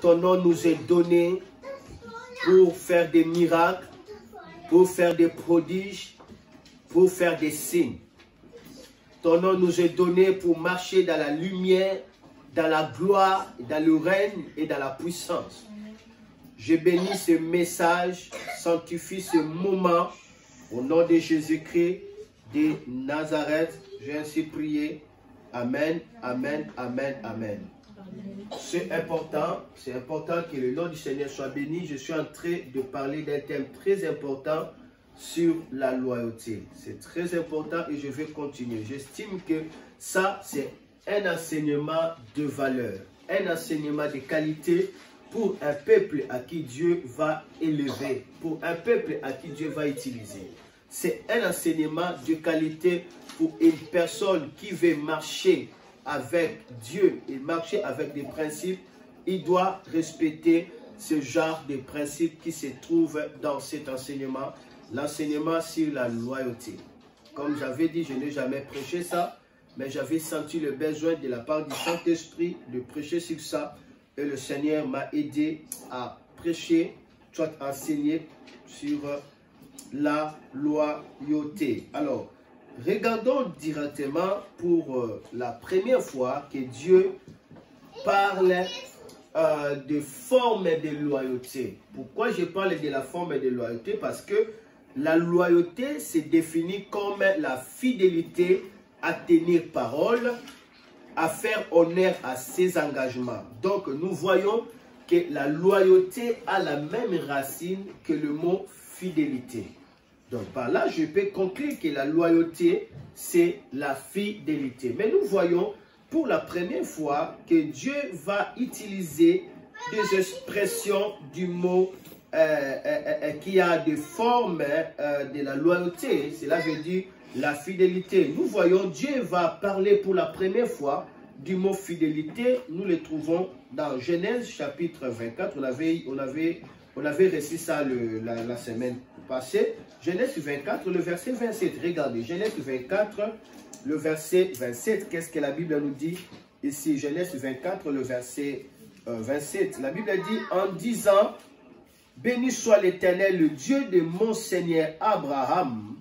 ton nom nous est donné pour faire des miracles, pour faire des prodiges, pour faire des signes. Ton nom nous est donné pour marcher dans la lumière, dans la gloire, dans le règne et dans la puissance. Je bénis ce message, sanctifie ce moment au nom de Jésus-Christ de Nazareth. J'ai ainsi prié. Amen, amen, amen, amen. C'est important, c'est important que le nom du Seigneur soit béni. Je suis en train de parler d'un thème très important sur la loyauté. C'est très important et je vais continuer. J'estime que ça, c'est un enseignement de valeur, un enseignement de qualité pour un peuple à qui Dieu va élever, pour un peuple à qui Dieu va utiliser. C'est un enseignement de qualité pour une personne qui veut marcher avec Dieu et marcher avec des principes. Il doit respecter ce genre de principes qui se trouvent dans cet enseignement, l'enseignement sur la loyauté. Comme j'avais dit, je n'ai jamais prêché ça, mais j'avais senti le besoin de la part du Saint-Esprit de prêcher sur ça et le Seigneur m'a aidé à prêcher, soit enseigner sur la loyauté. Alors, regardons directement pour euh, la première fois que Dieu parle euh, de forme de loyauté. Pourquoi je parle de la forme de loyauté? Parce que la loyauté se définit comme la fidélité à tenir parole, à faire honneur à ses engagements. Donc, nous voyons que la loyauté a la même racine que le mot fidélité. Donc, par là, je peux conclure que la loyauté, c'est la fidélité. Mais nous voyons pour la première fois que Dieu va utiliser des expressions du mot euh, euh, euh, qui a des formes de la loyauté. Cela veut dire la fidélité. Nous voyons Dieu va parler pour la première fois du mot fidélité. Nous le trouvons dans Genèse chapitre 24. On avait, on avait, on avait reçu ça la, semaine passée. Genèse 24, le verset 27. Regardez, Genèse 24, le verset 27. Qu'est-ce que la Bible nous dit ici? Genèse 24, le verset 27. La Bible dit en disant, Béni soit l'Éternel, le Dieu de mon Seigneur Abraham,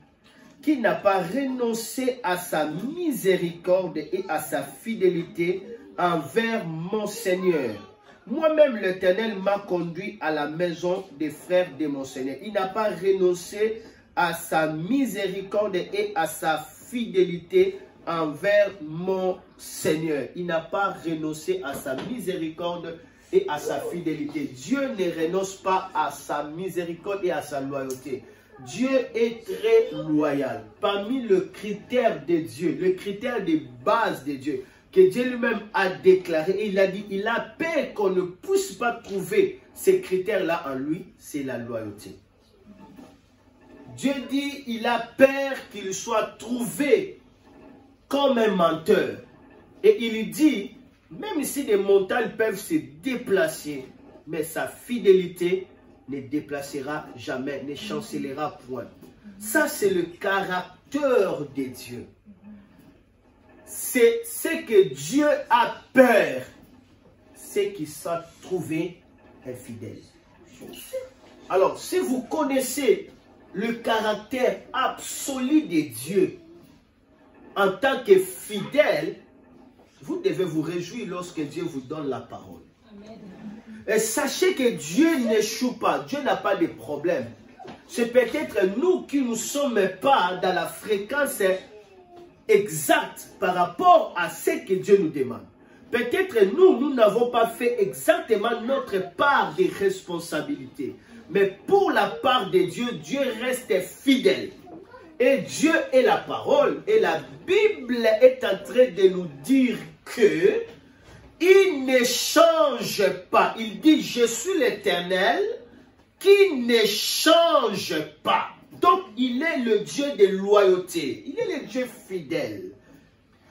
qui n'a pas renoncé à sa miséricorde et à sa fidélité envers mon Seigneur. Moi-même, l'Éternel m'a conduit à la maison des frères de mon Seigneur. Il n'a pas renoncé à sa miséricorde et à sa fidélité envers mon Seigneur. Il n'a pas renoncé à sa miséricorde et à sa fidélité. Dieu ne renonce pas à sa miséricorde et à sa loyauté. Dieu est très loyal. Parmi le critère de Dieu, le critère de base de Dieu, que Dieu lui-même a déclaré, il a dit, il a peur qu'on ne puisse pas trouver ces critères-là en lui, c'est la loyauté. Dieu dit, il a peur qu'il soit trouvé comme un menteur. Et il dit, même si des montagnes peuvent se déplacer, mais sa fidélité ne déplacera jamais, ne chancellera point. Ça, c'est le caractère de Dieu. C'est ce que Dieu a peur, c'est qu'il soit trouvé infidèle. Alors, si vous connaissez le caractère absolu de Dieu en tant que fidèle, vous devez vous réjouir lorsque Dieu vous donne la parole. Et sachez que Dieu n'échoue pas, Dieu n'a pas de problème. C'est peut-être nous qui ne sommes pas dans la fréquence exacte par rapport à ce que Dieu nous demande. Peut-être nous, nous n'avons pas fait exactement notre part de responsabilité. Mais pour la part de Dieu, Dieu reste fidèle. Et Dieu est la parole. Et la Bible est en train de nous dire que il ne change pas. Il dit, je suis l'éternel qui ne change pas. Donc, il est le Dieu de loyauté. Il est le Dieu fidèle.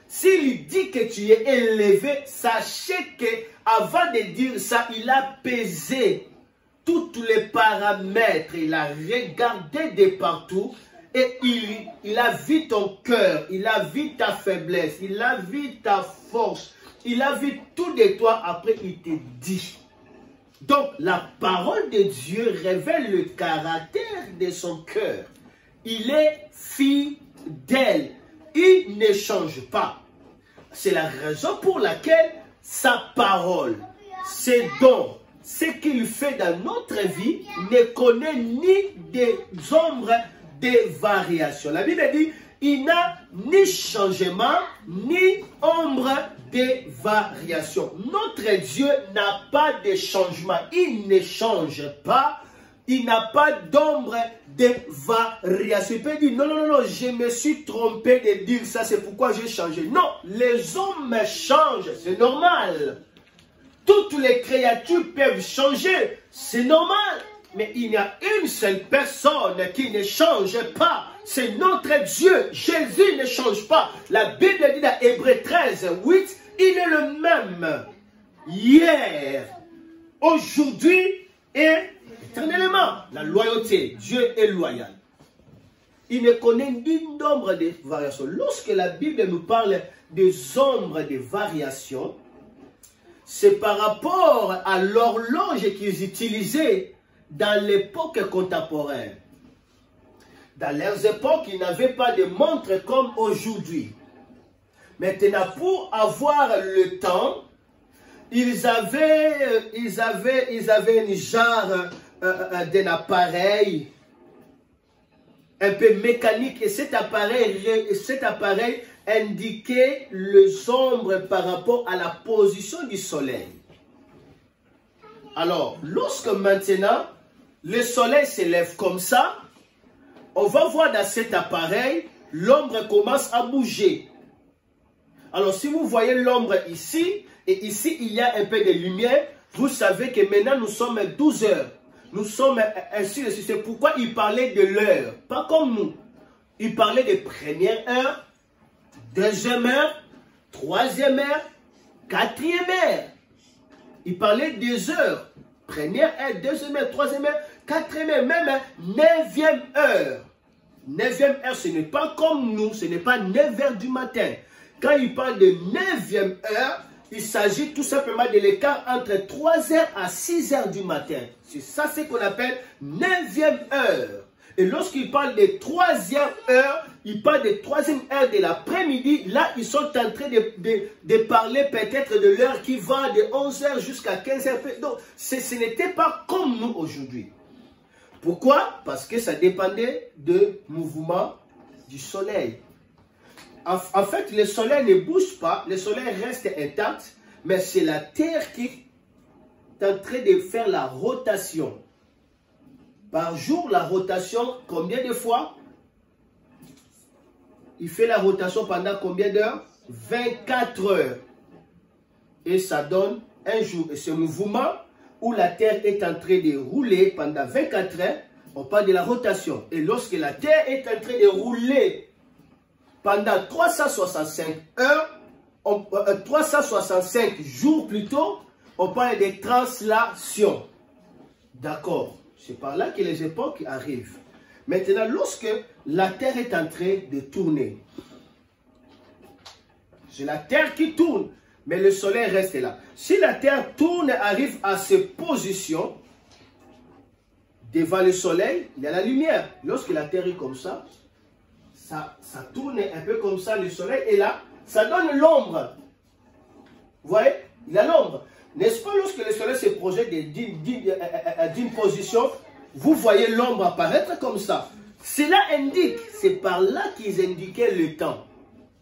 S'il dit que tu es élevé, sachez que avant de dire ça, il a pesé tous les paramètres. Il a regardé de partout et il, il a vu ton cœur, il a vu ta faiblesse, il a vu ta force, il a vu tout de toi. Après, il te dit, Donc, la parole de Dieu révèle le caractère de son cœur. Il est fidèle. Il ne change pas. C'est la raison pour laquelle sa parole, ses dons, ce qu'il fait dans notre vie ne connaît ni des ombres de variations. La Bible dit, il n'a ni changement, ni ombre de variation. Notre Dieu n'a pas de changement. Il ne change pas. Il n'a pas d'ombre de variation. Il peut dire, non, non, non, non, je me suis trompé de dire ça, c'est pourquoi j'ai changé. Non, les hommes changent, c'est normal. Toutes les créatures peuvent changer, c'est normal. Mais il y a une seule personne qui ne change pas. C'est notre Dieu. Jésus ne change pas. La Bible dit dans Hébreu 13, 8, il est le même hier, aujourd'hui et éternellement. La loyauté, Dieu est loyal. Il ne connaît ni nombre de variations. Lorsque la Bible nous parle des ombres de variations, c'est par rapport à l'horloge qu'ils utilisaient dans l'époque contemporaine. Dans leurs époques, ils n'avaient pas de montre comme aujourd'hui. Maintenant, pour avoir le temps, ils avaient, ils avaient, ils avaient une genre euh, euh, d'un appareil un peu mécanique et cet appareil, cet appareil indiquait le sombre par rapport à la position du soleil. Alors, lorsque maintenant le soleil s'élève comme ça, on va voir dans cet appareil, l'ombre commence à bouger. Alors, si vous voyez l'ombre ici, et ici, il y a un peu de lumière, vous savez que maintenant, nous sommes à 12 heures. Nous sommes ainsi de. C'est pourquoi il parlait de l'heure, pas comme nous. Il parlait de première heure, deuxième heure, troisième heure, quatrième heure. Il parlait des heures. Première heure, deuxième heure, troisième heure, quatrième même neuvième heure. Neuvième heure, ce n'est pas comme nous, ce n'est pas 9 heures du matin. Quand il parle de neuvième heure, il s'agit tout simplement de l'écart entre 3 heures à 6 heures du matin. C'est ça ce qu'on appelle neuvième heure. Et lorsqu'il parle de troisième heure, il parle de troisième heure de l'après-midi. Là, ils sont en train de, parler peut-être de l'heure qui va de 11 heures jusqu'à 15 heures. Donc, ce n'était pas comme nous aujourd'hui. Pourquoi? Parce que ça dépendait du mouvement du soleil. En, fait, le soleil ne bouge pas, le soleil reste intact, mais c'est la Terre qui est en train de faire la rotation. Par jour, la rotation, combien de fois? Il fait la rotation pendant combien d'heures? 24 heures. Et ça donne un jour. Et ce mouvement où la Terre est en train de rouler pendant 24 heures, on parle de la rotation. Et lorsque la Terre est en train de rouler pendant 365 heures, 365 euh, jours plutôt, on parle de translation. D'accord c'est par là que les époques arrivent. Maintenant, lorsque la Terre est en train de tourner, c'est la Terre qui tourne, mais le Soleil reste là. Si la Terre tourne et arrive à cette position, devant le Soleil, il y a la lumière. Lorsque la Terre est comme ça, ça, ça tourne un peu comme ça, le Soleil est là, ça donne l'ombre. Vous voyez? Il y a l'ombre. N'est-ce pas lorsque le soleil se projette d'une position, vous voyez l'ombre apparaître comme ça? Cela indique, c'est par là qu'ils indiquaient le temps.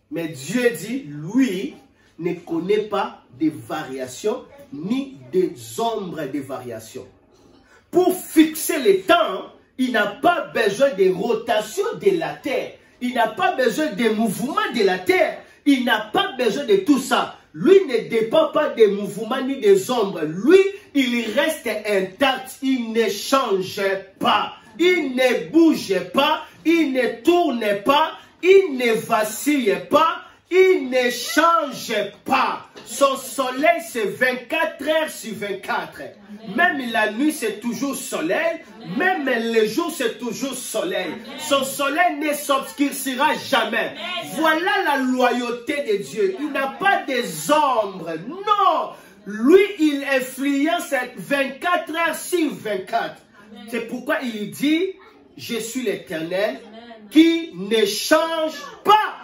Mais Dieu dit, lui, ne connaît pas des variations ni des ombres de variations. Pour fixer le temps, il n'a pas besoin de rotation de la terre. Il n'a pas besoin de mouvement de la terre. Il n'a pas besoin de tout ça. Lui ne dépend pas des mouvements ni des ombres. Lui, il reste intact. Il ne change pas. Il ne bouge pas. Il ne tourne pas. Il ne vacille pas. Il ne change pas. Son soleil, c'est 24 heures sur 24. Même la nuit, c'est toujours soleil. Même le jour, c'est toujours soleil. Son soleil ne s'obscurcira jamais. Voilà la loyauté de Dieu. Il n'a pas des ombres. Non. lui, il influence 24 heures sur 24. C'est pourquoi il dit, je suis l'éternel qui ne change pas.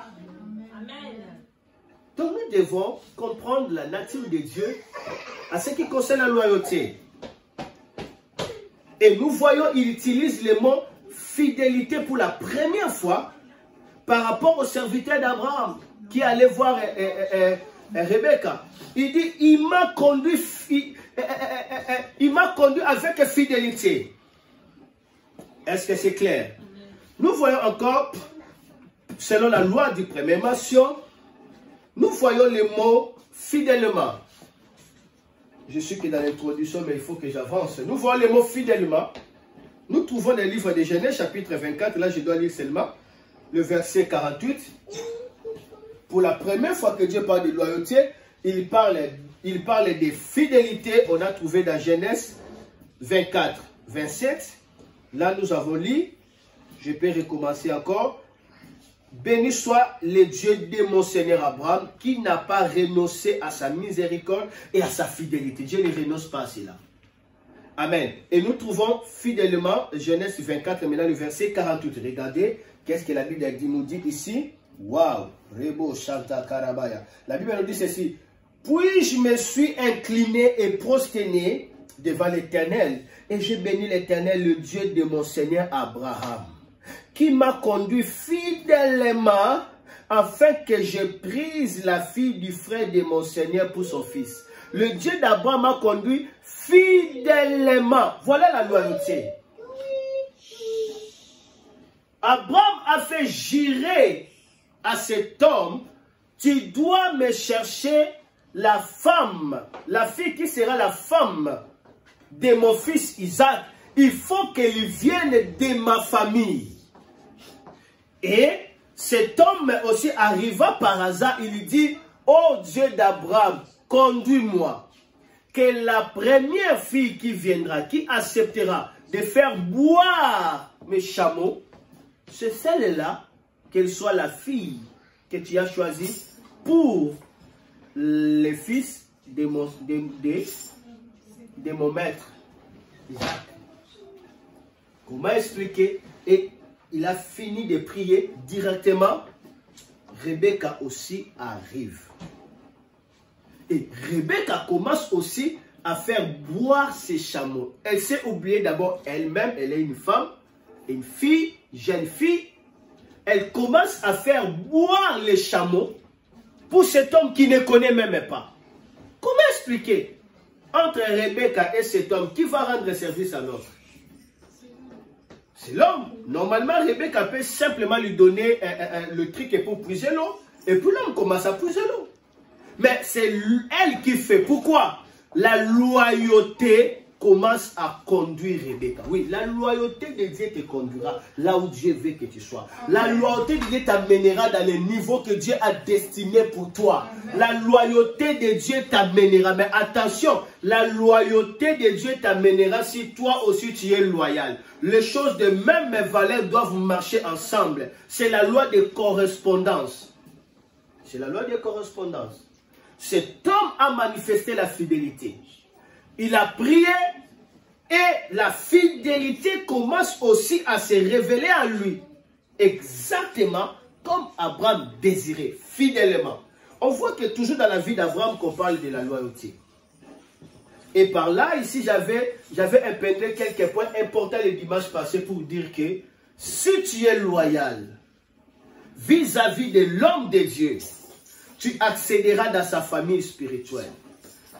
Donc nous devons comprendre la nature de Dieu à ce qui concerne la loyauté. Et nous voyons, il utilise le mot fidélité pour la première fois par rapport au serviteur d'Abraham qui allait voir euh, euh, euh, Rebecca. Il dit, il m'a conduit, il m'a conduit avec fidélité. Est-ce que c'est clair? Nous voyons encore, selon la loi du premier mention, nous voyons le mot fidèlement. Je suis que dans l'introduction, mais il faut que j'avance. Nous voyons le mot fidèlement. Nous trouvons le livre de Genèse, chapitre 24. Là, je dois lire seulement le verset 48. Pour la première fois que Dieu parle de loyauté, il parle, il parle de fidélité. On a trouvé dans Genèse 24, 27. Là, nous avons lu. Je peux recommencer encore. Béni soit le Dieu de mon Seigneur Abraham qui n'a pas renoncé à sa miséricorde et à sa fidélité. Dieu ne renonce pas à cela. Amen. Et nous trouvons fidèlement Genèse 24, maintenant le verset 48. Regardez, qu'est-ce que la Bible nous dit ici Waouh Rebo Shanta Karabaya. La Bible nous dit ceci. Puis je me suis incliné et prosterné devant l'Éternel et j'ai béni l'Éternel, le Dieu de mon Seigneur Abraham? Qui m'a conduit fidèlement afin que je prise la fille du frère de mon Seigneur pour son fils. Le Dieu d'Abraham m'a conduit fidèlement. Voilà la loyauté. Abraham a fait jurer à cet homme, tu dois me chercher la femme, la fille qui sera la femme de mon fils Isaac. Il faut qu'elle vienne de ma famille. Et cet homme aussi arriva par hasard, il lui dit, oh Dieu d'Abraham, conduis-moi. Que la première fille qui viendra, qui acceptera de faire boire mes chameaux, c'est celle-là, qu'elle soit la fille que tu as choisie pour le fils de mon, maître. Comment expliquer? Et il a fini de prier directement. Rebecca aussi arrive. Et Rebecca commence aussi à faire boire ses chameaux. Elle s'est oubliée d'abord elle-même, elle est une femme, une fille, jeune fille. Elle commence à faire boire les chameaux pour cet homme qui ne connaît même pas. Comment expliquer entre Rebecca et cet homme qui va rendre service à l'autre? C'est l'homme. Normalement, Rebecca peut simplement lui donner le truc pour puiser l'eau. Et puis l'homme commence à puiser l'eau. Mais c'est elle qui fait. Pourquoi? La loyauté commence à conduire Rebecca. Oui, la loyauté de Dieu te conduira là où Dieu veut que tu sois. La loyauté de Dieu t'amènera dans les niveaux que Dieu a destinés pour toi. La loyauté de Dieu t'amènera. Mais attention, la loyauté de Dieu t'amènera si toi aussi tu es loyal. Les choses de même valeur doivent marcher ensemble. C'est la loi de correspondance. C'est la loi de correspondance. Cet homme a manifesté la fidélité. Il a prié et la fidélité commence aussi à se révéler à lui. Exactement comme Abraham désirait, fidèlement. On voit que toujours dans la vie d'Abraham qu'on parle de la loyauté. Et par là, ici, j'avais imprimé quelques points importants le dimanche passé pour dire que si tu es loyal vis-à-vis -vis de l'homme de Dieu, tu accéderas dans sa famille spirituelle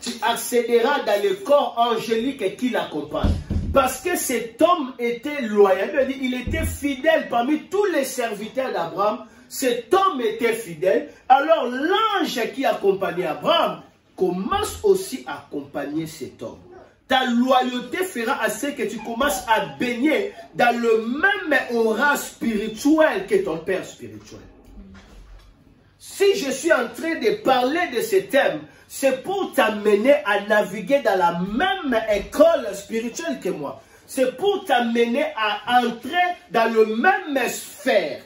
tu accéderas dans le corps angélique qui l'accompagne. Parce que cet homme était loyal, il était fidèle parmi tous les serviteurs d'Abraham. Cet homme était fidèle. Alors l'ange qui accompagnait Abraham commence aussi à accompagner cet homme. Ta loyauté fera assez que tu commences à baigner dans le même aura spirituel que ton père spirituel. Si je suis en train de parler de ce thème, c'est pour t'amener à naviguer dans la même école spirituelle que moi. C'est pour t'amener à entrer dans le même sphère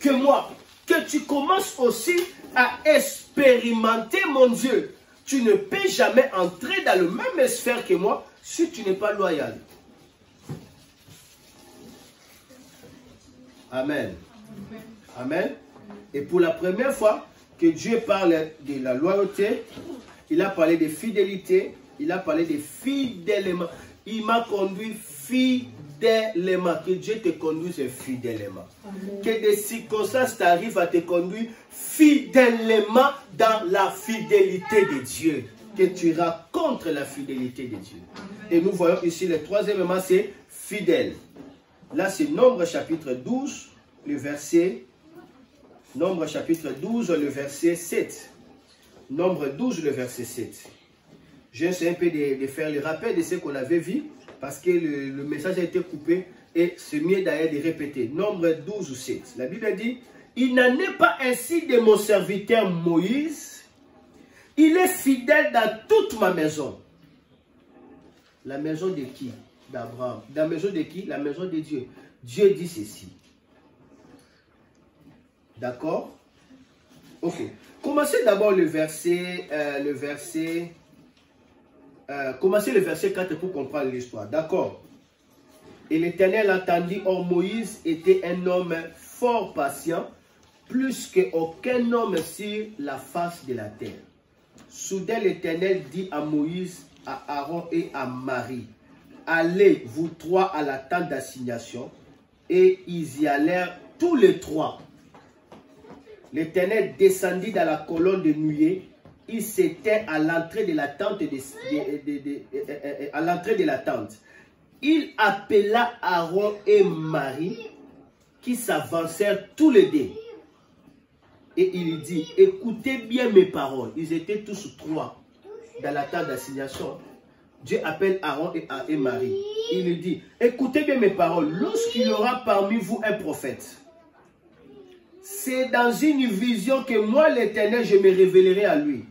que moi. Que tu commences aussi à expérimenter, mon Dieu. Tu ne peux jamais entrer dans le même sphère que moi si tu n'es pas loyal. Amen. Amen. Et pour la première fois que Dieu parle de la loyauté, il a parlé de fidélité, il a parlé de fidèlement. Il m'a conduit fidèlement. Que Dieu te conduise fidèlement. Que des circonstances t'arrivent à te conduire fidèlement dans la fidélité de Dieu. Que tu iras contre la fidélité de Dieu. Et nous voyons ici le troisième élément, c'est fidèle. Là, c'est Nombre chapitre 12, le verset. Nombre chapitre 12, le verset 7. Nombre 12, le verset 7. J'essaie un peu de, faire le rappel de ce qu'on avait vu, parce que le, message a été coupé, et c'est mieux d'ailleurs de répéter. Nombre 12 ou 7. La Bible dit, il n'en est pas ainsi de mon serviteur Moïse, il est fidèle dans toute ma maison. La maison de qui? D'Abraham. La maison de qui? La maison de Dieu. Dieu dit ceci. D'accord? Ok. Commencez d'abord le verset, euh, le verset, euh, commencez le verset 4 pour comprendre l'histoire. D'accord? Et l'Éternel entendit, or Moïse était un homme fort patient, plus qu'aucun homme sur la face de la terre. Soudain l'Éternel dit à Moïse, à Aaron et à Marie, allez vous trois à la tente d'assignation. Et ils y allèrent tous les trois. L'Éternel descendit dans la colonne de nuée. Il s'était à l'entrée de la tente. Il appela Aaron et Marie qui s'avancèrent tous les deux. Et il dit, écoutez bien mes paroles. Ils étaient tous trois dans la tente d'assignation. Dieu appelle Aaron et, et Marie. Il lui dit, écoutez bien mes paroles. Lorsqu'il y aura parmi vous un prophète, c'est dans une vision que moi, l'Éternel, je me révélerai à lui.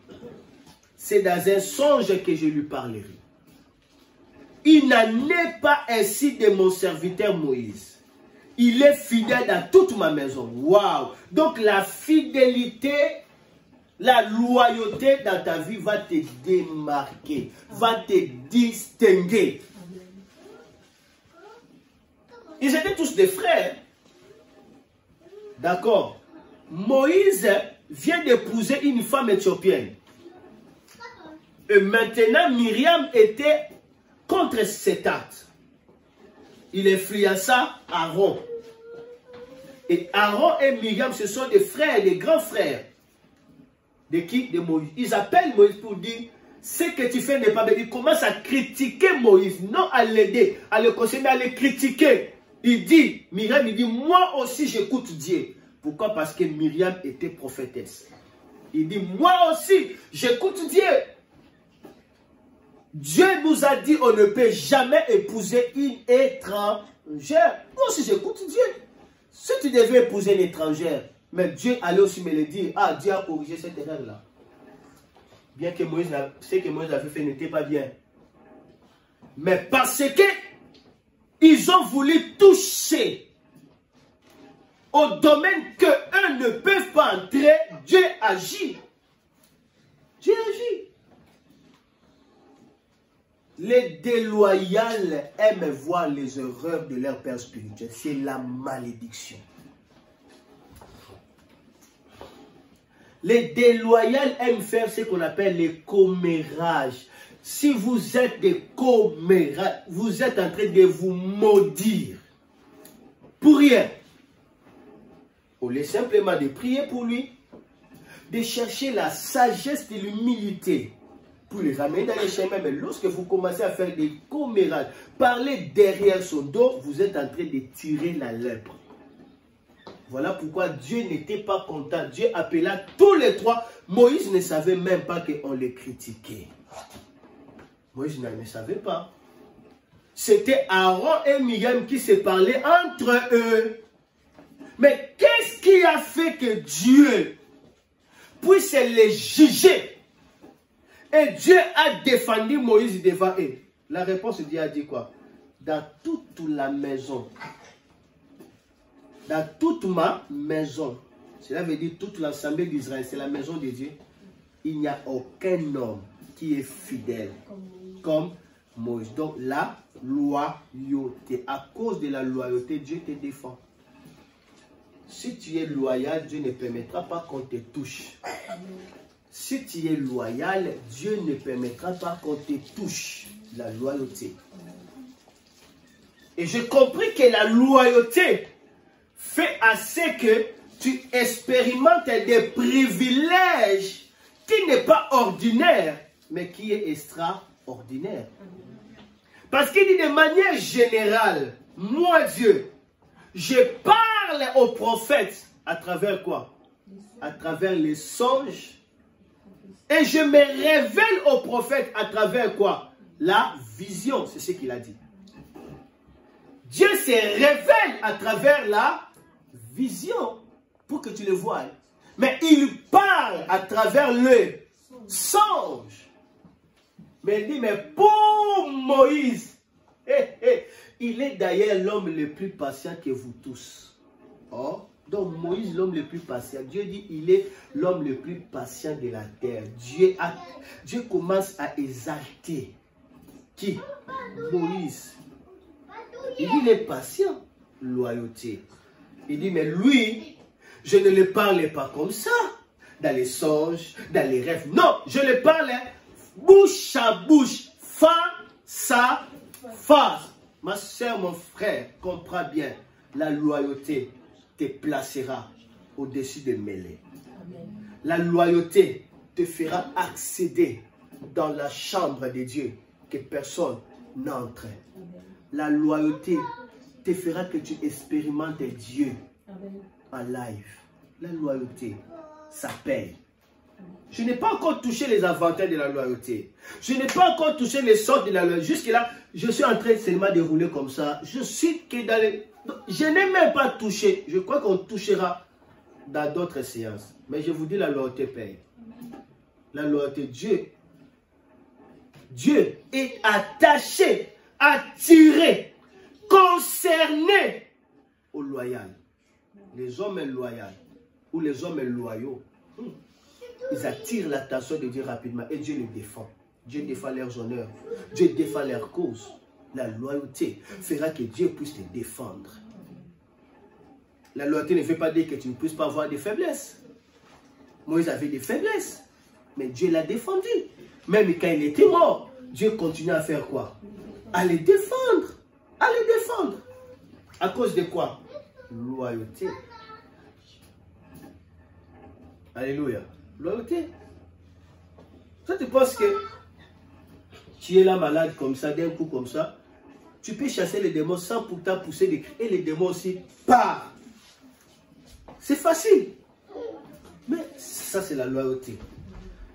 C'est dans un songe que je lui parlerai. Il n'en est pas ainsi de mon serviteur Moïse. Il est fidèle dans toute ma maison. Waouh! Donc la fidélité, la loyauté dans ta vie va te démarquer, va te distinguer. Ils étaient tous des frères. D'accord. Moïse vient d'épouser une femme éthiopienne. Et maintenant, Myriam était contre cet acte. Il influença Aaron. Et Aaron et Myriam, ce sont des frères, des grands frères. De qui? De Moïse. Ils appellent Moïse pour dire, ce que tu fais n'est pas bien. Ils commencent à critiquer Moïse, non à l'aider, à le conseiller, mais à le critiquer. Il dit, Myriam, il dit, moi aussi j'écoute Dieu. Pourquoi? Parce que Myriam était prophétesse. Il dit, moi aussi j'écoute Dieu. Dieu nous a dit, on ne peut jamais épouser une étrangère. Moi aussi j'écoute Dieu. Si tu devais épouser une étrangère, mais Dieu allait aussi me le dire, ah, Dieu a corrigé cette erreur-là. Bien que Moïse, ce que Moïse avait fait n'était pas bien. Mais parce que ils ont voulu toucher au domaine que eux ne peuvent pas entrer, Dieu agit. Dieu agit. Les déloyaux aiment voir les erreurs de leur père spirituel. C'est la malédiction. Les déloyaux aiment faire ce qu'on appelle les commérages. Si vous êtes des commérages, vous êtes en train de vous maudire. Pour rien. Au lieu simplement de prier pour lui, de chercher la sagesse et l'humilité pour les amener dans les chemins. Mais lorsque vous commencez à faire des commérages, parler derrière son dos, vous êtes en train de tirer la lèpre. Voilà pourquoi Dieu n'était pas content. Dieu appela tous les trois. Moïse ne savait même pas qu'on les critiquait. Moïse ne savait pas. C'était Aaron et Miriam qui se parlaient entre eux. Mais qu'est-ce qui a fait que Dieu puisse les juger? Et Dieu a défendu Moïse devant eux. La réponse Dieu a dit quoi? Dans toute la maison. Dans toute ma maison. Cela veut dire toute l'assemblée d'Israël. C'est la maison de Dieu. il n'y a aucun homme qui est fidèle comme Moïse. Donc la loyauté. À cause de la loyauté, Dieu te défend. Si tu es loyal, Dieu ne permettra pas qu'on te touche. Si tu es loyal, Dieu ne permettra pas qu'on te touche. La loyauté. Et j'ai compris que la loyauté fait assez que tu expérimentes des privilèges qui n'est pas ordinaire, mais qui est extraordinaire. Parce qu'il dit de manière générale, moi Dieu, je parle aux prophètes à travers quoi? À travers les songes. Et je me révèle aux prophètes à travers quoi? La vision, c'est ce qu'il a dit. Dieu se révèle à travers la vision pour que tu le vois. Mais il parle à travers le songe. Mais il dit, mais pour Moïse, il est d'ailleurs l'homme le plus patient que vous tous. Oh, donc Moïse, l'homme le plus patient. Dieu dit, il est l'homme le plus patient de la terre. Dieu, commence à exalter. Qui? Moïse. Il dit, est patient. Loyauté. Il dit, mais lui, je ne le parlais pas comme ça. Dans les songes, dans les rêves. Non, je le parlais bouche à bouche, face à face. Ma soeur, mon frère, comprends bien, la loyauté te placera au-dessus des mêlées. La loyauté te fera accéder dans la chambre de Dieu que personne n'entre. La loyauté te fera que tu expérimentes Dieu en live. La loyauté, ça paye. Je n'ai pas encore touché les avantages de la loyauté. Je n'ai pas encore touché les sortes de la loyauté. Jusque-là, je suis en train seulement de rouler comme ça. Je suis que dans les... Je n'ai même pas touché. Je crois qu'on touchera dans d'autres séances. Mais je vous dis, la loyauté paye. La loyauté, Dieu. Dieu est attaché, attiré, concerné au loyal. Les hommes loyaux ou les hommes loyaux. Hmm ils attirent l'attention de Dieu rapidement et Dieu les défend. Dieu défend leurs honneurs. Dieu défend leurs causes. La loyauté fera que Dieu puisse te défendre. La loyauté ne veut pas dire que tu ne puisses pas avoir des faiblesses. Moïse avait des faiblesses, mais Dieu l'a défendu. Même quand il était mort, Dieu continue à faire quoi? À les défendre. À les défendre. À cause de quoi? Loyauté. Alléluia. Loyauté. Toi, tu penses que tu es là malade comme ça, d'un coup comme ça, tu peux chasser les démons sans pourtant pousser des cris. Et les démons aussi partent. C'est facile. Mais ça, c'est la loyauté.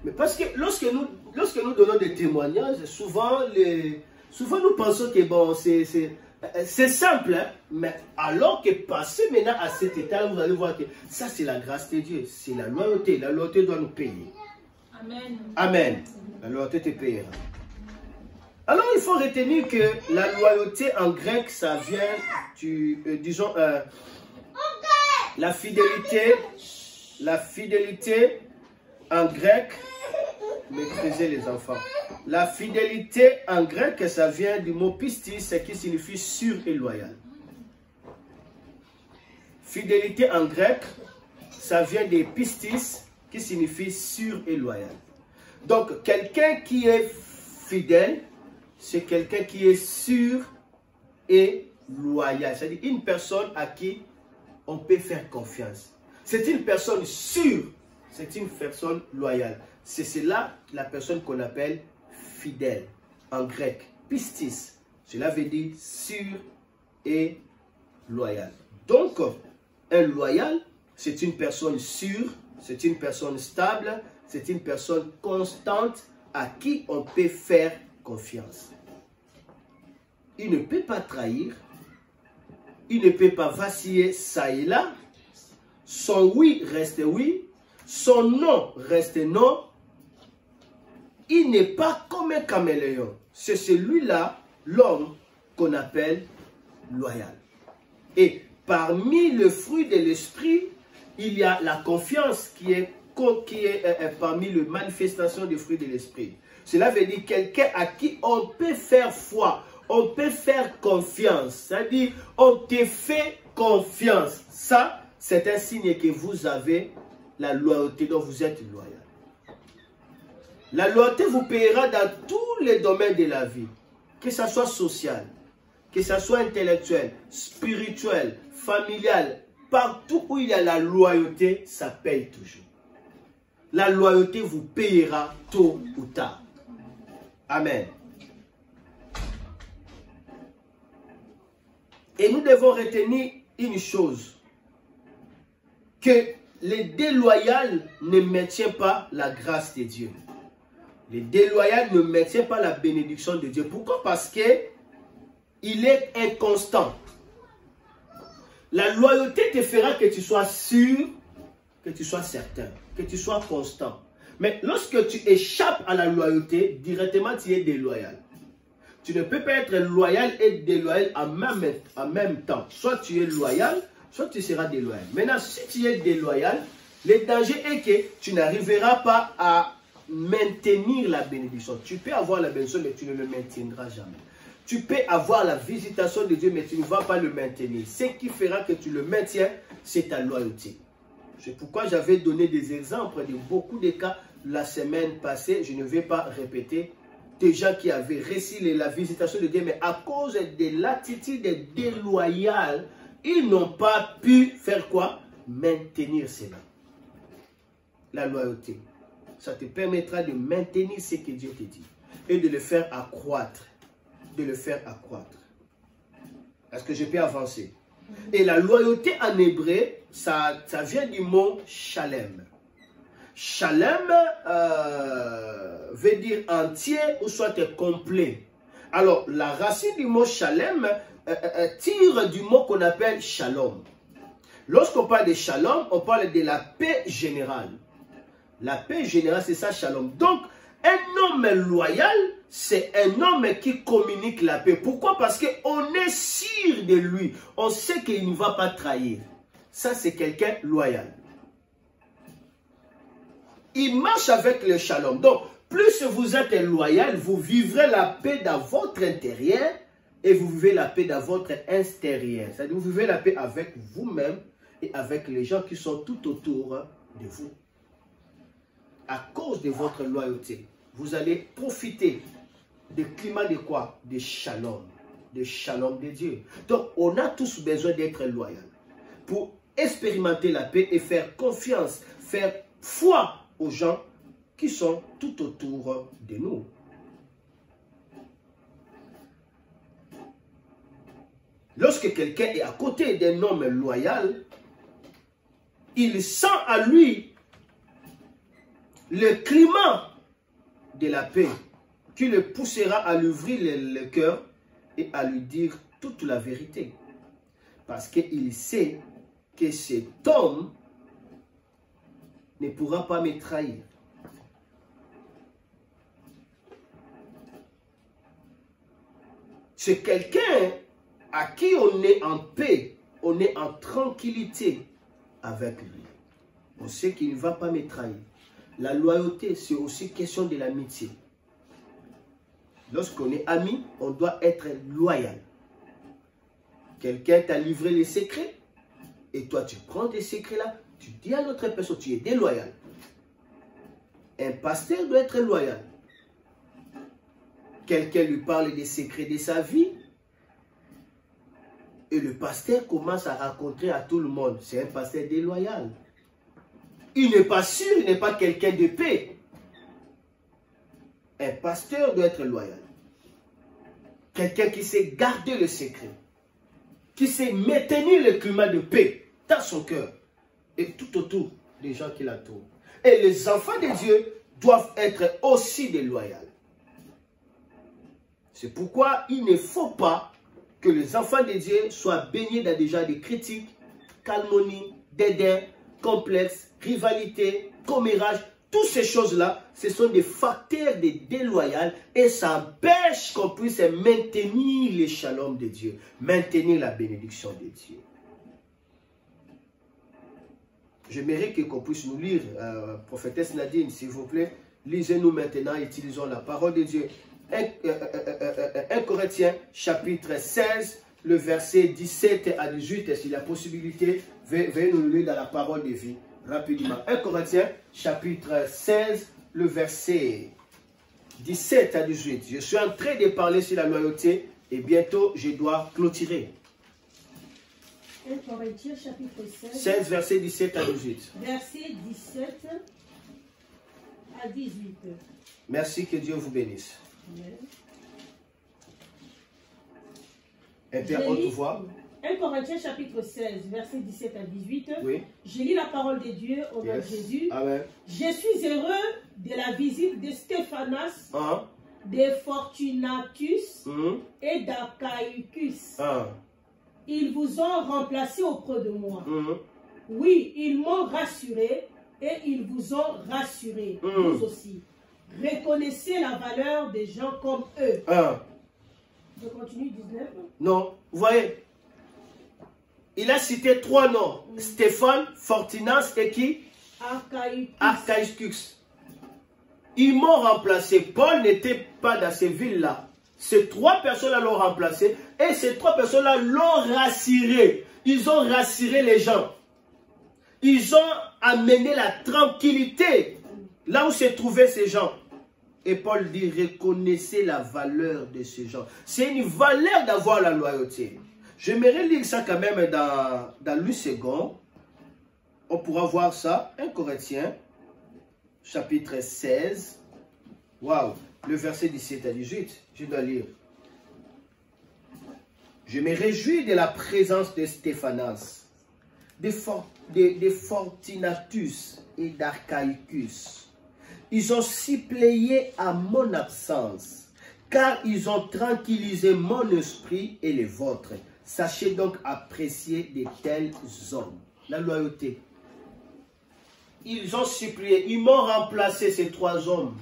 Mais parce que lorsque nous, lorsque nous donnons des témoignages, souvent, les, souvent nous pensons que bon, c'est c'est simple, hein? mais alors que passer maintenant à cet état, vous allez voir que ça c'est la grâce de Dieu, c'est la loyauté. La loyauté doit nous payer. Amen. Amen. La loyauté te payera. Alors il faut retenir que la loyauté en grec, ça vient du, euh, disons, euh, la fidélité, la fidélité en grec, maîtriser les enfants. La fidélité en grec, ça vient du mot pistis, qui signifie sûr et loyal. Fidélité en grec, ça vient des pistis, qui signifie sûr et loyal. Donc, quelqu'un qui est fidèle, c'est quelqu'un qui est sûr et loyal. C'est-à-dire une personne à qui on peut faire confiance. C'est une personne sûre, c'est une personne loyale. C'est cela la personne qu'on appelle fidèle en grec. Pistis, cela veut dire sûr et loyal. Donc, un loyal, c'est une personne sûre, c'est une personne stable, c'est une personne constante à qui on peut faire confiance. Il ne peut pas trahir, il ne peut pas vaciller ça et là. Son oui reste oui, son non reste non, il n'est pas comme un caméléon. C'est celui-là, l'homme, qu'on appelle loyal. Et parmi le fruit de l'esprit, il y a la confiance qui est euh, euh, parmi les manifestations des fruits de l'esprit. Cela veut dire quelqu'un à qui on peut faire foi, on peut faire confiance. C'est-à-dire, on te fait confiance. Ça, c'est un signe que vous avez la loyauté dont vous êtes loyal. La loyauté vous payera dans tous les domaines de la vie, que ce soit social, que ce soit intellectuel, spirituel, familial, partout où il y a la loyauté, ça paye toujours. La loyauté vous payera tôt ou tard. Amen. Et nous devons retenir une chose, que les déloyaux ne maintiennent pas la grâce de Dieu. Les déloyaux ne maintiennent pas la bénédiction de Dieu. Pourquoi? Parce que il est inconstant. La loyauté te fera que tu sois sûr, que tu sois certain, que tu sois constant. Mais lorsque tu échappes à la loyauté, directement tu es déloyal. Tu ne peux pas être loyal et déloyal en même, en même temps. Soit tu es loyal, soit tu seras déloyal. Maintenant, si tu es déloyal, le danger est que tu n'arriveras pas à maintenir la bénédiction. Tu peux avoir la bénédiction, mais tu ne le maintiendras jamais. Tu peux avoir la visitation de Dieu, mais tu ne vas pas le maintenir. Ce qui fera que tu le maintiens, c'est ta loyauté. C'est pourquoi j'avais donné des exemples de beaucoup de cas la semaine passée. Je ne vais pas répéter. Des gens qui avaient réussi la visitation de Dieu, mais à cause de l'attitude déloyale, ils n'ont pas pu faire quoi? Maintenir cela. La loyauté. Ça te permettra de maintenir ce que Dieu te dit et de le faire accroître de le faire accroître. Est-ce que je peux avancer Et la loyauté en hébreu, ça, ça vient du mot shalem. Shalem euh, veut dire entier ou soit complet. Alors, la racine du mot shalem euh, euh, tire du mot qu'on appelle shalom. Lorsqu'on parle de shalom, on parle de la paix générale. La paix générale, c'est ça, shalom. Donc, un homme loyal, c'est un homme qui communique la paix. Pourquoi? Parce qu'on est sûr de lui. On sait qu'il ne va pas trahir. Ça, c'est quelqu'un loyal. Il marche avec le shalom. Donc, plus vous êtes loyal, vous vivrez la paix dans votre intérieur et vous vivez la paix dans votre extérieur. C'est-à-dire, vous vivez la paix avec vous-même et avec les gens qui sont tout autour de vous. À cause de votre loyauté vous allez profiter du climat de quoi? De shalom. De shalom de Dieu. Donc, on a tous besoin d'être loyal pour expérimenter la paix et faire confiance, faire foi aux gens qui sont tout autour de nous. Lorsque quelqu'un est à côté d'un homme loyal, il sent à lui le climat de la paix qui le poussera à lui ouvrir le, cœur et à lui dire toute la vérité. Parce qu'il sait que cet homme ne pourra pas me trahir. C'est quelqu'un à qui on est en paix, on est en tranquillité avec lui. On sait qu'il ne va pas me trahir. La loyauté, c'est aussi question de l'amitié. Lorsqu'on est ami, on doit être loyal. Quelqu'un t'a livré les secrets et toi tu prends des secrets-là, tu dis à l'autre personne, tu es déloyal. Un pasteur doit être loyal. Quelqu'un lui parle des secrets de sa vie et le pasteur commence à raconter à tout le monde. C'est un pasteur déloyal. Il n'est pas sûr, il n'est pas quelqu'un de paix. Un pasteur doit être loyal. Quelqu'un qui sait garder le secret. Qui sait maintenir le climat de paix dans son cœur. Et tout autour des gens qui l'entourent. Et les enfants de Dieu doivent être aussi des loyaux. C'est pourquoi il ne faut pas que les enfants de Dieu soient baignés dans déjà des critiques, calmonie, dédain, complexe, rivalité, commérage, toutes ces choses-là, ce sont des facteurs de déloyal et ça empêche qu'on puisse maintenir le shalom de Dieu, maintenir la bénédiction de Dieu. J'aimerais qu'on puisse nous lire, euh, prophétesse Nadine, s'il vous plaît. Lisez-nous maintenant, utilisons la parole de Dieu. 1, euh, Corinthiens, chapitre 16, le verset 17 à 18. S'il y a possibilité, veuillez nous lire dans la parole de vie rapidement. 1 Corinthiens, chapitre 16, le verset 17 à 18. Je suis en train de parler sur la loyauté et bientôt je dois clôturer. 1 Corinthiens chapitre 16. 16 verset 17 à 18. Verset 17 à 18. Merci, que Dieu vous bénisse. Amen. Et haute voix. 1 Corinthiens chapitre 16, verset 17 à 18. Oui. Je lis la parole de Dieu au nom de Jésus. Amen. Je suis heureux de la visite de Stéphanas, ah. de Fortunatus hum. et d'Achaïcus. Ah. Ils vous ont remplacé auprès de moi. Hum. Oui, ils m'ont rassuré et ils vous ont rassuré, vous aussi. Reconnaissez la valeur des gens comme eux. Ah. Je continue 19. Non, vous voyez, il a cité trois noms. Stéphane, Fortinas et qui? Archaïcus. Ils m'ont remplacé. Paul n'était pas dans ces villes-là. Ces trois personnes-là l'ont remplacé. Et ces trois personnes-là l'ont rassuré. Ils ont rassuré les gens. Ils ont amené la tranquillité là où se trouvaient ces gens. Et Paul dit, reconnaissez la valeur de ces gens. C'est une valeur d'avoir la loyauté. J'aimerais lire ça quand même dans, dans le second. On pourra voir ça. 1 Corinthiens, chapitre 16. Waouh, le verset 17 à 18. Je dois lire. Je me réjouis de la présence de Stéphanas, de, Fortinatus et d'Archaïcus. Ils ont suppléé à mon absence, car ils ont tranquillisé mon esprit et les vôtres. Sachez donc apprécier de tels hommes. La loyauté. Ils ont supplié, ils m'ont remplacé ces trois hommes.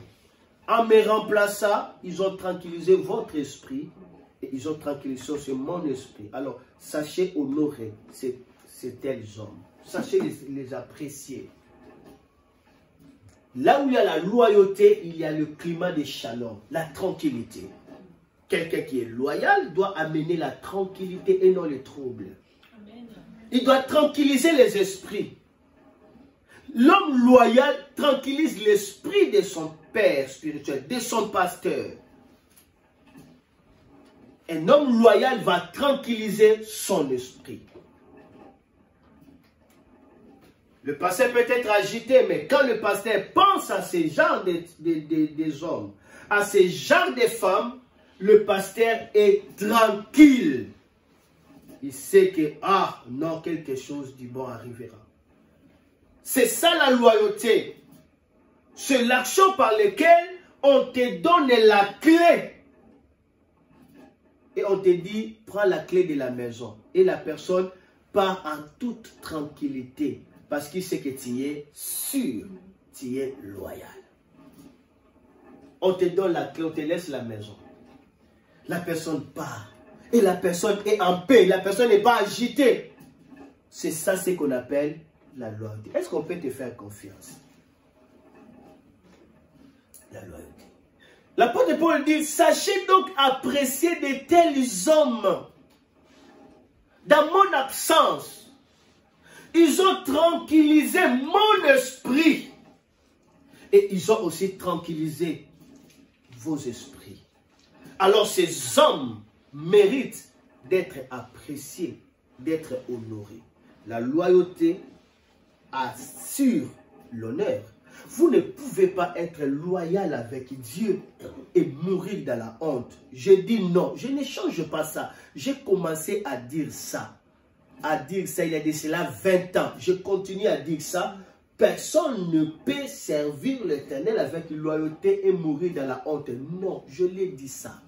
En me remplaçant, ils ont tranquillisé votre esprit et ils ont tranquillisé aussi mon esprit. Alors, sachez honorer ces, tels hommes. Sachez les, apprécier. Là où il y a la loyauté, il y a le climat de shalom, la tranquillité. Quelqu'un qui est loyal doit amener la tranquillité et non les troubles. Il doit tranquilliser les esprits. L'homme loyal tranquillise l'esprit de son père spirituel, de son pasteur. Un homme loyal va tranquilliser son esprit. Le pasteur peut être agité, mais quand le pasteur pense à ces genres de, des hommes, à ces genres de femmes, le pasteur est tranquille. Il sait que, ah, non, quelque chose du bon arrivera. C'est ça la loyauté. C'est l'action par laquelle on te donne la clé. Et on te dit, prends la clé de la maison. Et la personne part en toute tranquillité. Parce qu'il sait que tu es sûr, tu es loyal. On te donne la clé, on te laisse la maison la personne part. Et la personne est en paix, la personne n'est pas agitée. C'est ça ce qu'on appelle la loyauté. Est-ce qu'on peut te faire confiance? La loyauté. L'apôtre Paul dit, sachez donc apprécier de tels hommes. Dans mon absence, ils ont tranquillisé mon esprit. Et ils ont aussi tranquillisé vos esprits alors ces hommes méritent d'être appréciés, d'être honorés. La loyauté assure l'honneur. Vous ne pouvez pas être loyal avec Dieu et mourir dans la honte. Je dis non, je ne change pas ça. J'ai commencé à dire ça. À dire ça il y a de cela 20 ans. Je continue à dire ça. Personne ne peut servir l'éternel avec loyauté et mourir dans la honte. Non, je l'ai dit ça.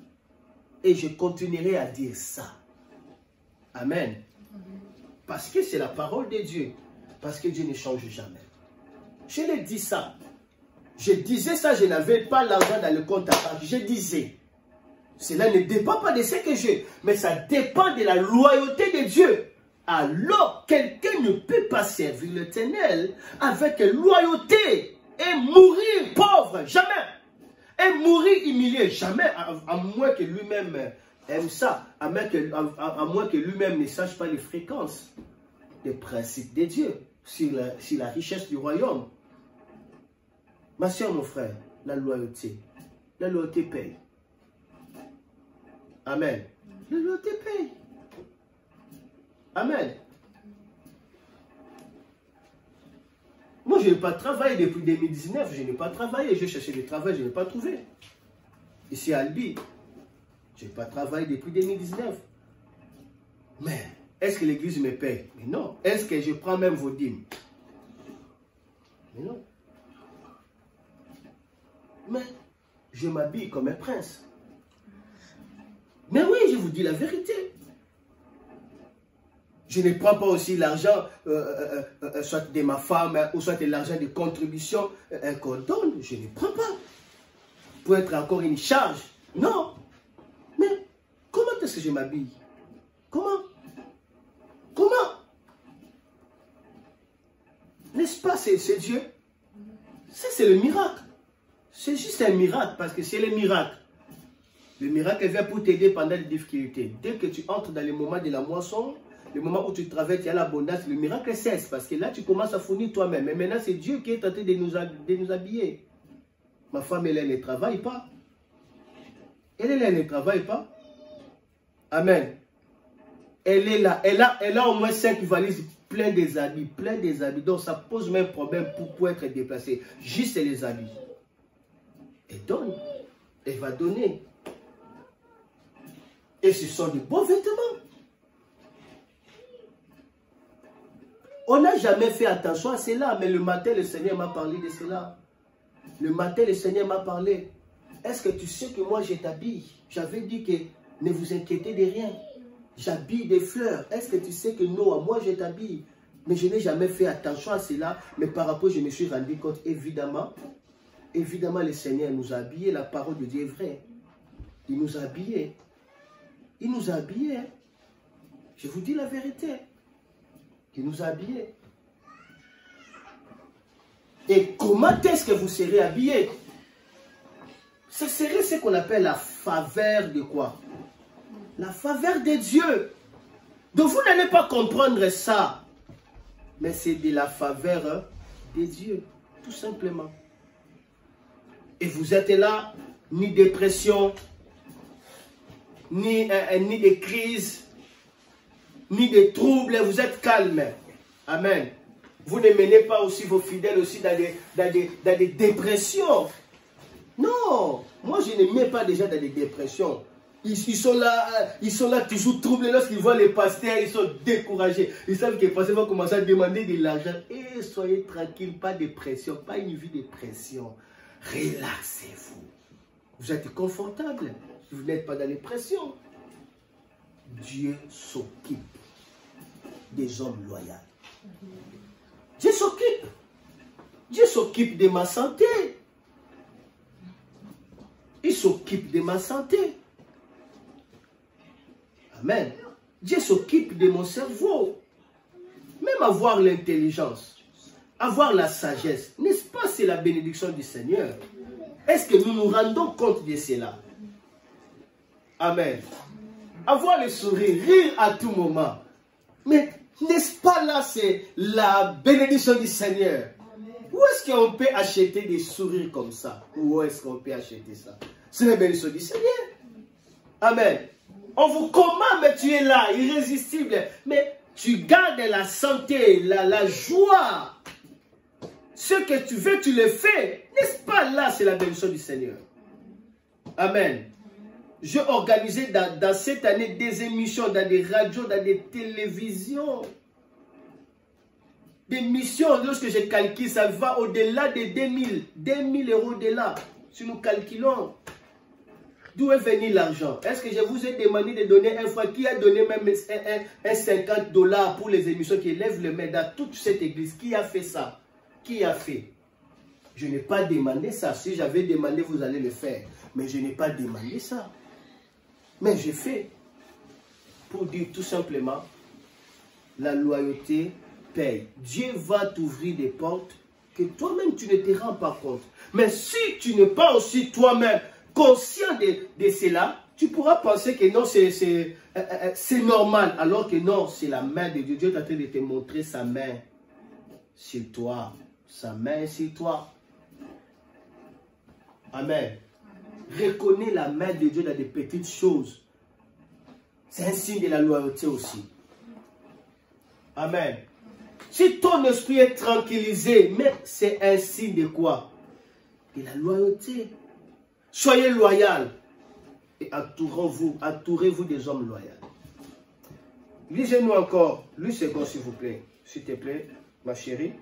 Et je continuerai à dire ça. Amen. Parce que c'est la parole de Dieu. Parce que Dieu ne change jamais. Je l'ai dit ça. Je disais ça, je n'avais pas l'argent dans le compte à banque. Je disais. Cela ne dépend pas de ce que j'ai. Mais ça dépend de la loyauté de Dieu. Alors, quelqu'un ne peut pas servir l'éternel avec loyauté et mourir pauvre, jamais. Mourir humilié, jamais, à, moins que lui-même aime ça, à moins que, lui-même ne sache pas les fréquences des principes de Dieu sur la, sur la richesse du royaume. Ma soeur, mon frère, la loyauté. La loyauté paye. Amen. La loyauté paye. Amen. Moi, je n'ai pas travaillé depuis 2019. Je n'ai pas travaillé. J'ai cherché du travail, je n'ai pas trouvé. Ici à Albi, je n'ai pas travaillé depuis 2019. Mais, est-ce que l'église me paye? Mais non. Est-ce que je prends même vos dîmes? Mais non. Mais, je m'habille comme un prince. Mais oui, je vous dis la vérité. Je ne prends pas aussi l'argent, euh, euh, euh, soit de ma femme, ou soit de l'argent de contribution qu'on donne. Je ne prends pas. Pour être encore une charge. Non. Mais comment est-ce que je m'habille? Comment? Comment? N'est-ce pas, c'est Dieu? Ça, c'est le miracle. C'est juste un miracle, parce que c'est le miracle. Le miracle vient pour t'aider pendant les difficultés. Dès que tu entres dans les moments de la moisson, le moment où tu travailles, il y a l'abondance, le miracle cesse. Parce que là, tu commences à fournir toi-même. Mais maintenant, c'est Dieu qui est tenté de nous, de nous habiller. Ma femme, elle, elle ne travaille pas. Elle, elle, ne travaille pas. Amen. Elle est là. Elle a, elle a au moins cinq valises plein des habits. Plein des habits. Donc, ça pose même problème pour, pour être déplacé. Juste les habits. Elle donne. Elle va donner. Et ce sont de beaux vêtements. On n'a jamais fait attention à cela, mais le matin, le Seigneur m'a parlé de cela. Le matin, le Seigneur m'a parlé. Est-ce que tu sais que moi, je t'habille? J'avais dit que ne vous inquiétez de rien. J'habille des fleurs. Est-ce que tu sais que non, moi, je t'habille? Mais je n'ai jamais fait attention à cela. Mais par rapport, je me suis rendu compte, évidemment, évidemment, le Seigneur nous a habillés. La parole de Dieu est vraie. Il nous a habillés. Il nous a habillés. Je vous dis la vérité qui nous a habillés. Et comment est-ce que vous serez habillés? Ce serait ce qu'on appelle la faveur de quoi? La faveur de Dieu. Donc vous n'allez pas comprendre ça. Mais c'est de la faveur de Dieu, tout simplement. Et vous êtes là, ni dépression, ni, euh, ni de crise, ni de troubles, vous êtes calme. Amen. Vous ne menez pas aussi vos fidèles aussi dans des, dans des, dépressions. Non, moi je ne mets pas déjà dans des dépressions. Ils, sont là, ils sont là toujours troublés lorsqu'ils voient les pasteurs, ils sont découragés. Ils savent que les pasteurs vont commencer à demander de l'argent. Et soyez tranquilles, pas de pression, pas une vie de pression. Relaxez-vous. Vous êtes confortable. Vous n'êtes pas dans les pressions. Dieu s'occupe des hommes loyaux. Dieu s'occupe. Dieu s'occupe de ma santé. Il s'occupe de ma santé. Amen. Dieu s'occupe de mon cerveau. Même avoir l'intelligence, avoir la sagesse, n'est-ce pas, c'est la bénédiction du Seigneur? Est-ce que nous nous rendons compte de cela? Amen. Avoir le sourire, rire à tout moment. Mais n'est-ce pas là, c'est la bénédiction du Seigneur? Où est-ce qu'on peut acheter des sourires comme ça? Où est-ce qu'on peut acheter ça? C'est la bénédiction du Seigneur. Amen. On vous commande, mais tu es là, irrésistible. Mais tu gardes la santé, la, la joie. Ce que tu veux, tu le fais. N'est-ce pas là, c'est la bénédiction du Seigneur? Amen. J'ai organisé dans, cette année des émissions dans des radios, dans des télévisions. Des missions, lorsque je calcule, ça va au-delà de 2000, 2000 euros de là. Si nous calculons, d'où est venu l'argent? Est-ce que je vous ai demandé de donner un fois Qui a donné même un, 50 dollars pour les émissions qui élèvent le main dans toute cette église? Qui a fait ça? Qui a fait? Je n'ai pas demandé ça. Si j'avais demandé, vous allez le faire. Mais je n'ai pas demandé ça. Mais j'ai fait pour dire tout simplement la loyauté paye. Dieu va t'ouvrir des portes que toi-même tu ne te rends pas compte. Mais si tu n'es pas aussi toi-même conscient de, cela, tu pourras penser que non, c'est euh, euh, normal, alors que non, c'est la main de Dieu. Dieu est en train de te montrer sa main sur toi. Sa main sur toi. Amen. Reconnais la main de Dieu dans des petites choses. C'est un signe de la loyauté aussi. Amen. Si ton esprit est tranquillisé, mais c'est un signe de quoi? De la loyauté. Soyez loyal et entourez-vous entourez -vous des hommes loyaux. Lisez-nous encore, lis second s'il vous plaît, s'il te plaît, ma chérie.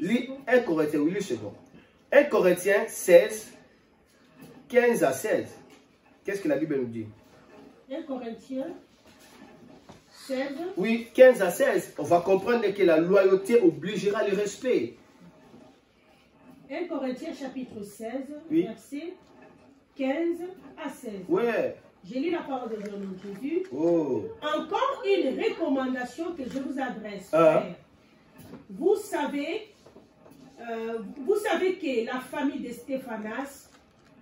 Lis 1 Corinthiens, oui, lis second. 1 Corinthiens 16, 15 à 16. Qu'est-ce que la Bible nous dit? 1 Corinthiens 16. Oui, 15 à 16. On va comprendre que la loyauté obligera le respect. 1 Corinthiens chapitre 16, verset 15 à 16. Ouais. J'ai lu la parole de Jésus. Oh. Encore une recommandation que je vous adresse. Ah. Vous savez, euh, vous savez que la famille de Stéphanas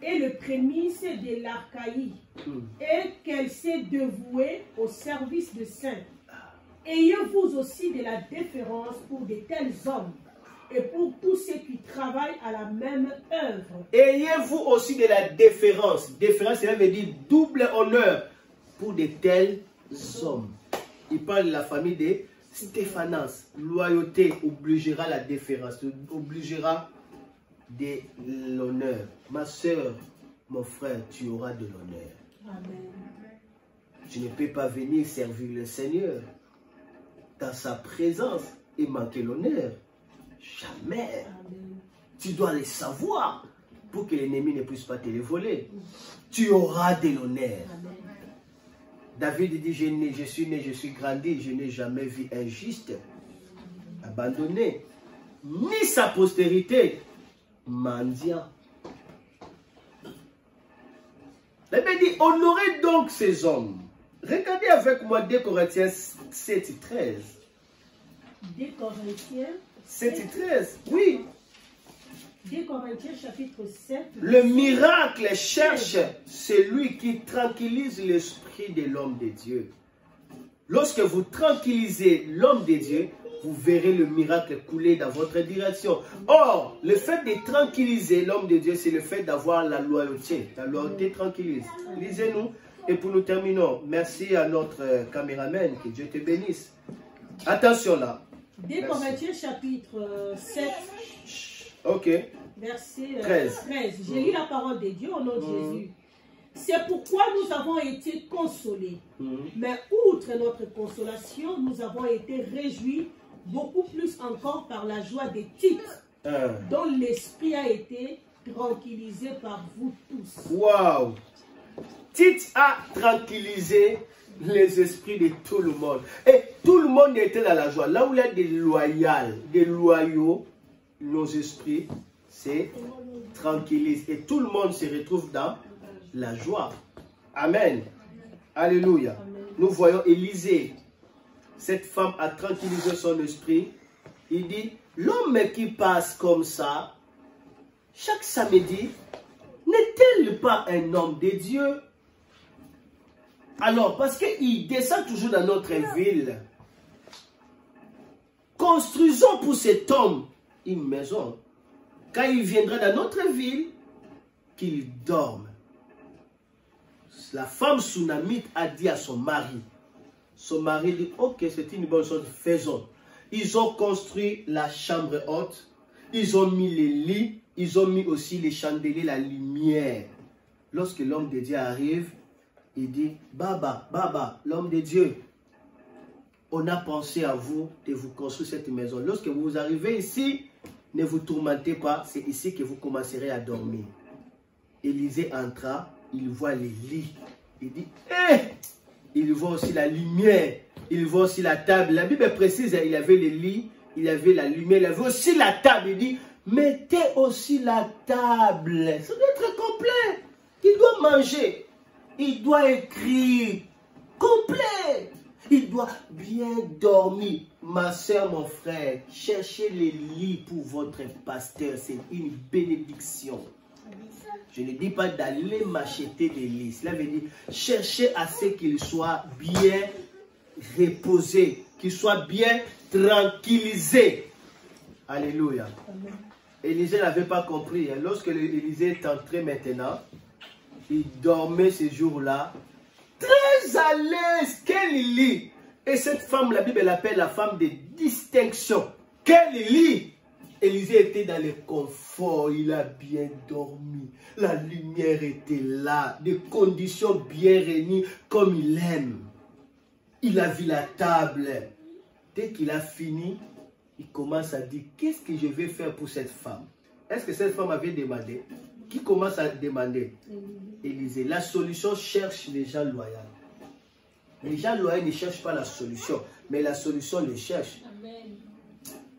est le prémisse de l'Archaïe Hmm. et qu'elle s'est dévouée au service de saints. Ayez-vous aussi de la déférence pour de tels hommes et pour tous ceux qui travaillent à la même œuvre? Ayez-vous aussi de la déférence? Déférence, cela veut dire double honneur pour de tels hommes. Il parle de la famille de Stéphanas. Loyauté obligera la déférence, obligera de l'honneur. Ma soeur, mon frère, tu auras de l'honneur. Amen. Tu ne peux pas venir servir le Seigneur dans sa présence et manquer l'honneur. Jamais. Amen. Tu dois le savoir pour que l'ennemi ne puisse pas te le voler. Tu auras de l'honneur. David dit, je, je suis né, je suis grandi, je n'ai jamais vu un juste abandonné, ni sa postérité mendiant. La Bible dit, honorez donc ces hommes. Regardez avec moi 2 Corinthiens 7 et 13. 2 Corinthiens, 7 et 13, oui. 2 Corinthiens chapitre 7. Le miracle cherche celui qui tranquillise l'esprit de l'homme de Dieu. Lorsque vous tranquillisez l'homme de Dieu, vous verrez le miracle couler dans votre direction. Or, le fait de tranquilliser l'homme de Dieu, c'est le fait d'avoir la loyauté. La loyauté tranquillise. Lisez-nous. Et pour nous terminons, merci à notre euh, caméraman, que Dieu te bénisse. Attention là. 2 Corinthiens chapitre euh, 7, Ok. verset euh, 13. 13. J'ai lu la parole de Dieu au nom de Jésus. C'est pourquoi nous avons été consolés. Mhm. Mais outre notre consolation, nous avons été réjouis beaucoup plus encore par la joie des titres Un. dont l'esprit a été tranquillisé par vous tous. Waouh! Tite a tranquillisé les esprits de tout le monde. Et tout le monde était dans la joie. Là où il y a des loyaux, des loyaux, nos esprits se tranquillisent. Et tout le monde se retrouve dans la joie. Amen. Alléluia. Nous voyons Élisée. Cette femme a tranquillisé son esprit. Il dit, l'homme qui passe comme ça, chaque samedi, n'est-elle pas un homme de Dieu? Alors, parce qu'il descend toujours dans notre ville, construisons pour cet homme une maison. Quand il viendra dans notre ville, qu'il dorme. La femme sunamite a dit à son mari, son mari dit, ok, c'est une bonne chose, faisons. Ils ont construit la chambre haute, ils ont mis les lits, ils ont mis aussi les chandeliers, la lumière. Lorsque l'homme de Dieu arrive, il dit, Baba, Baba, l'homme de Dieu, on a pensé à vous de vous construire cette maison. Lorsque vous arrivez ici, ne vous tourmentez pas, c'est ici que vous commencerez à dormir. Élisée entra, il voit les lits. Il dit, eh Il voit aussi la lumière, il voit aussi la table. La Bible précise, il avait les lits, il avait la lumière, il avait aussi la table. Il dit, mettez aussi la table. Ça doit être complet. Il doit manger, il doit écrire. Complet. Il doit bien dormir. Ma soeur, mon frère, cherchez les lits pour votre pasteur. C'est une bénédiction. Je ne dis pas d'aller m'acheter des lits. Cela veut dire chercher à ce qu'il soit bien reposé, qu'il soit bien tranquillisé. Alléluia. Élisée n'avait pas compris. Hein. Lorsque Élisée est entré maintenant, il dormait ce jour-là très à l'aise. Quel lit? Et cette femme, la Bible l'appelle la femme de distinction. Quel lit? Élisée était dans le confort, il a bien dormi. La lumière était là, des conditions bien réunies comme il aime. Il a vu la table. Dès qu'il a fini, il commence à dire, qu'est-ce que je vais faire pour cette femme? Est-ce que cette femme avait demandé? Qui commence à demander? Élisée. La solution cherche les gens loyaux. Les gens loyaux ne cherchent pas la solution, mais la solution les cherche.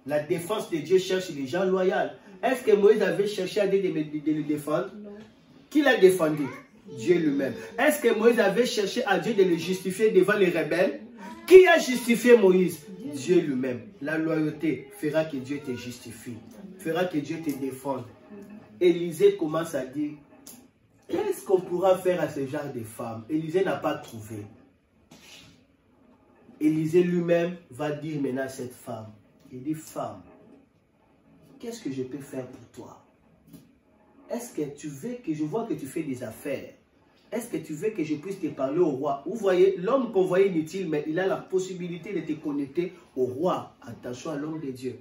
La défense de Dieu cherche les gens loyaux. Est-ce que Moïse avait cherché à Dieu de, le défendre? Qui l'a défendu? Dieu lui-même. Est-ce que Moïse avait cherché à Dieu de le justifier devant les rebelles? Qui a justifié Moïse? Dieu lui-même. La loyauté fera que Dieu te justifie, fera que Dieu te défende. Élisée commence à dire, qu'est-ce qu'on pourra faire à ce genre de femmes Élisée n'a pas trouvé. Élisée lui-même va dire maintenant à cette femme, il dit, femme, qu'est-ce que je peux faire pour toi? Est-ce que tu veux que je vois que tu fais des affaires? Est-ce que tu veux que je puisse te parler au roi? Vous voyez, l'homme qu'on voyait inutile, mais il a la possibilité de te connecter au roi. Attention à l'homme de Dieu.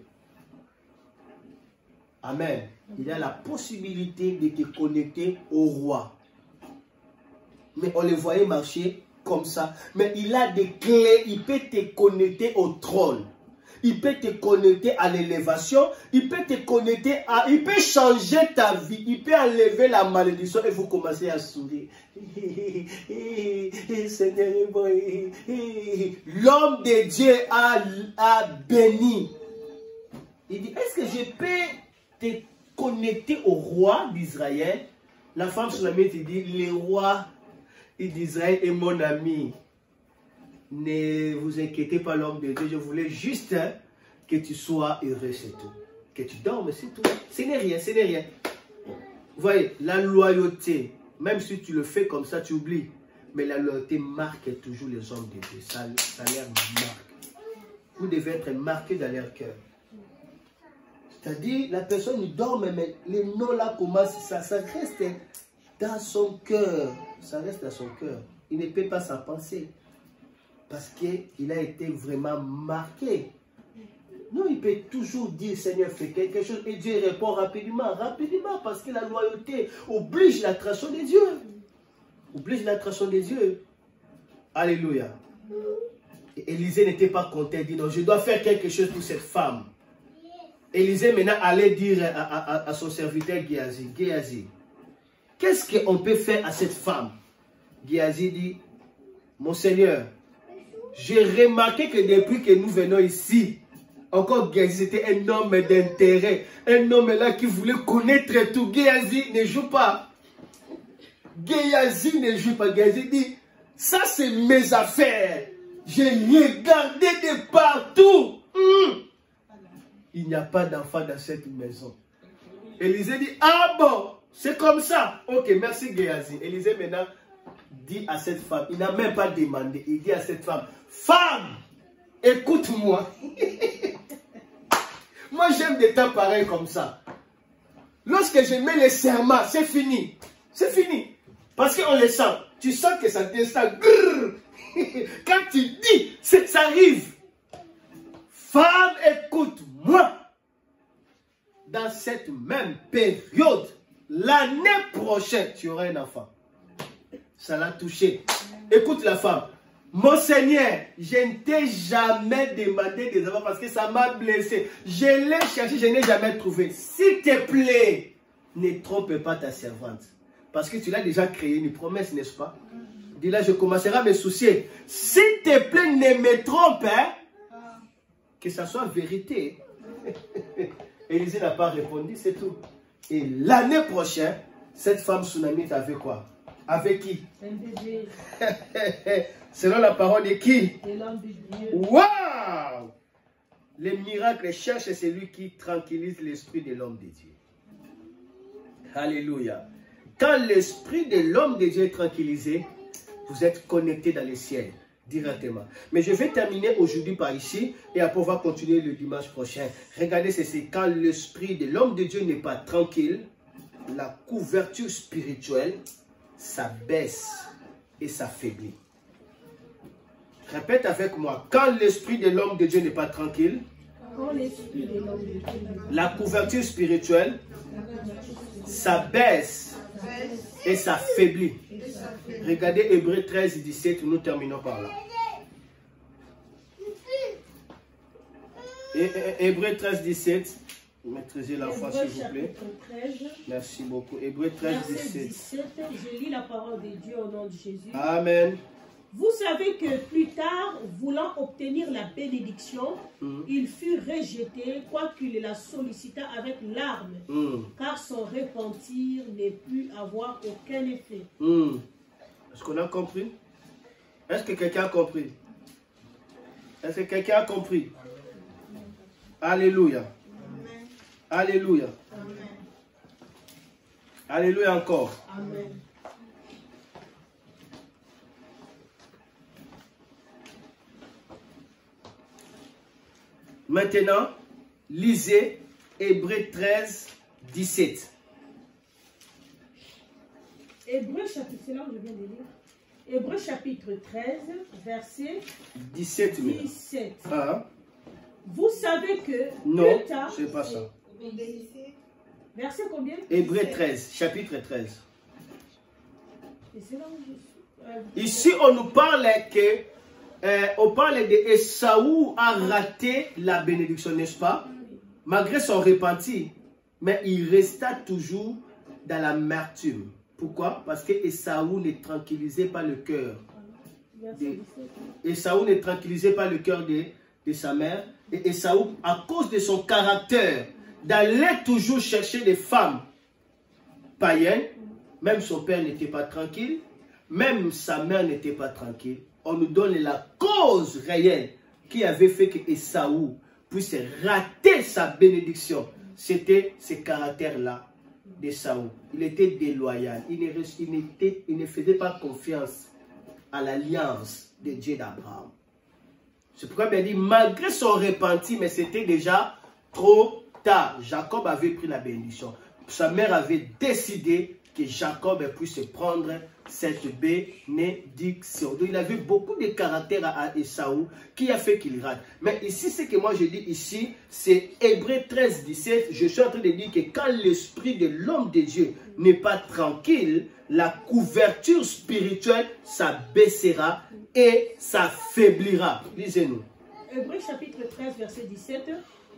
Amen. Il a la possibilité de te connecter au roi. Mais on le voyait marcher comme ça. Mais il a des clés, il peut te connecter au trône il peut te connecter à l'élévation, il peut te connecter à... Il peut changer ta vie, il peut enlever la malédiction et vous commencez à sourire. L'homme de Dieu a, a béni. Il dit, est-ce que je peux te connecter au roi d'Israël? La femme sur la te dit, le roi d'Israël est mon ami ne vous inquiétez pas l'homme de Dieu, je voulais juste que tu sois heureux, c'est tout. Que tu dormes, c'est tout. Ce n'est rien, ce n'est rien. Vous voyez, la loyauté, même si tu le fais comme ça, tu oublies. Mais la loyauté marque toujours les hommes de Dieu. Ça, ça leur marque. Vous devez être marqué dans leur cœur. C'est-à-dire, la personne il dort, mais les noms là commencent, ça, ça reste dans son cœur. Ça reste dans son cœur. Il ne peut pas s'en penser parce qu'il a été vraiment marqué. Non, il peut toujours dire, Seigneur, fais quelque chose, et Dieu répond rapidement, rapidement, parce que la loyauté oblige l'attraction des dieux. Oblige l'attraction des dieux. Alléluia. Élisée n'était pas content, il dit, non, je dois faire quelque chose pour cette femme. Élisée maintenant allait dire à, son serviteur Géasi, Géasi, qu'est-ce qu'on peut faire à cette femme? Géasi dit, mon Seigneur, j'ai remarqué que depuis que nous venons ici, encore Géasi était un homme d'intérêt. Un homme là qui voulait connaître tout. Géasi ne joue pas. Géasi ne joue pas. Géasi dit, ça c'est mes affaires. J'ai regardé de partout. Hmm. Il n'y a pas d'enfant dans cette maison. Élisée dit, ah bon, c'est comme ça. Ok, merci Géasi. Élisée maintenant dit à cette femme, il n'a même pas demandé, il dit à cette femme, femme, écoute-moi. Moi, j'aime des temps pareils comme ça. Lorsque je mets les serments, c'est fini. C'est fini. Parce qu'on les sent. Tu sens que ça descend. Quand tu dis, ça arrive. Femme, écoute-moi. Dans cette même période, l'année prochaine, tu auras un enfant ça l'a touché. Écoute la femme. Mon Seigneur, je ne t'ai jamais demandé des enfants parce que ça m'a blessé. Je l'ai cherché, je n'ai jamais trouvé. S'il te plaît, ne trompe pas ta servante. Parce que tu l'as déjà créé une promesse, n'est-ce pas? Dis là, je commencerai à me soucier. S'il te plaît, ne me trompe. Hein? Que ça soit vérité. Élisée n'a pas répondu, c'est tout. Et l'année prochaine, cette femme tsunami t'avait quoi? Avec qui? Selon la parole de qui? De l'homme de Dieu. Waouh Les miracles cherchent celui qui tranquillise l'esprit de l'homme de Dieu. Alléluia. Quand l'esprit de l'homme de Dieu est tranquillisé, vous êtes connecté dans les ciels directement. Mais je vais terminer aujourd'hui par ici et après on va continuer le dimanche prochain. Regardez ceci, quand l'esprit de l'homme de Dieu n'est pas tranquille, la couverture spirituelle s'abaisse et s'affaiblit. Répète avec moi, quand l'esprit de l'homme de Dieu n'est pas tranquille, la couverture spirituelle s'abaisse et s'affaiblit. Regardez Hébreu 13, 17, nous terminons par là. Hébreu 13, 17, maîtrisez la foi s'il vous plaît. chapitre 13, Merci beaucoup. Hébreu 13, verset 17. 17, je lis la parole de Dieu au nom de Jésus. Amen. Vous savez que plus tard, voulant obtenir la bénédiction, Mhm. il fut rejeté, quoiqu'il la sollicita avec larmes, Hmm, car son repentir ne put avoir aucun effet. hmm. Est-ce qu'on a compris? Est-ce que quelqu'un a compris? Est-ce que quelqu'un a compris? Alléluia. Alléluia. Alléluia encore. Amen. Maintenant, lisez Hébreu 13, 17. Hébreu chapitre, c'est là où je viens de lire. Hébreu chapitre 13, verset 17 mais. 17. Ah, Vous savez que non, plus tard, c'est pas ça. Verset combien Hébreu 13, chapitre 13. Et c'est là où je suis. Euh, Ici, on nous parle que, euh, on parle de Esaü a raté la bénédiction, n'est-ce pas? Malgré son repenti, mais il resta toujours dans l'amertume. Pourquoi? Parce que Esaü ne tranquillisait pas le cœur. 17. Esaü ne tranquillisait pas le cœur de, de sa mère. Et Esaü, à cause de son caractère, d'aller toujours chercher des femmes païennes, même son père n'était pas tranquille, même sa mère n'était pas tranquille. On nous donne la cause réelle qui avait fait que Esaü puisse rater sa bénédiction. C'était ce caractère-là d'Esaü. Il était déloyal. Il ne faisait pas confiance à l'alliance de Dieu d'Abraham. C'est pourquoi il dit, malgré son repenti, mais c'était déjà trop Jacob avait pris la bénédiction. Sa mère avait décidé que Jacob puisse prendre cette bénédiction. Donc, il avait beaucoup de caractère à Esaü qui a fait qu'il rate. Mais ici, ce que moi je dis ici, c'est Hébreu 13, 17. Je suis en train de dire que quand l'esprit de l'homme de Dieu n'est pas tranquille, la couverture spirituelle s'abaissera et s'affaiblira. Lisez-nous. Hébreu chapitre 13, verset 17.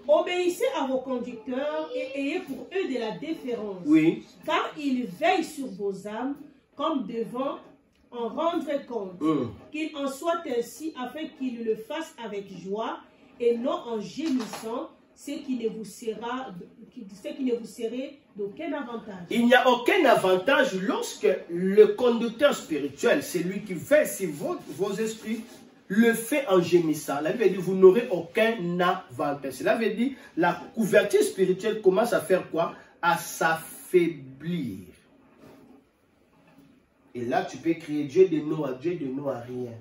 Obéissez à vos conducteurs et ayez pour eux de la déférence. Oui. Car ils veillent sur vos âmes comme devant en rendre compte. Hum. Qu'il en soit ainsi afin qu'ils le fassent avec joie et non en gémissant, ce qui ne vous sera, ce qui ne vous serait d'aucun avantage. Il n'y a aucun avantage lorsque le conducteur spirituel, celui qui veille sur vos, vos esprits, le fait en gémissant. La Bible dit, vous n'aurez aucun avantage. Cela veut dire, la couverture spirituelle commence à faire quoi? À s'affaiblir. Et là, tu peux crier Dieu de Noah, Dieu de Noah, rien.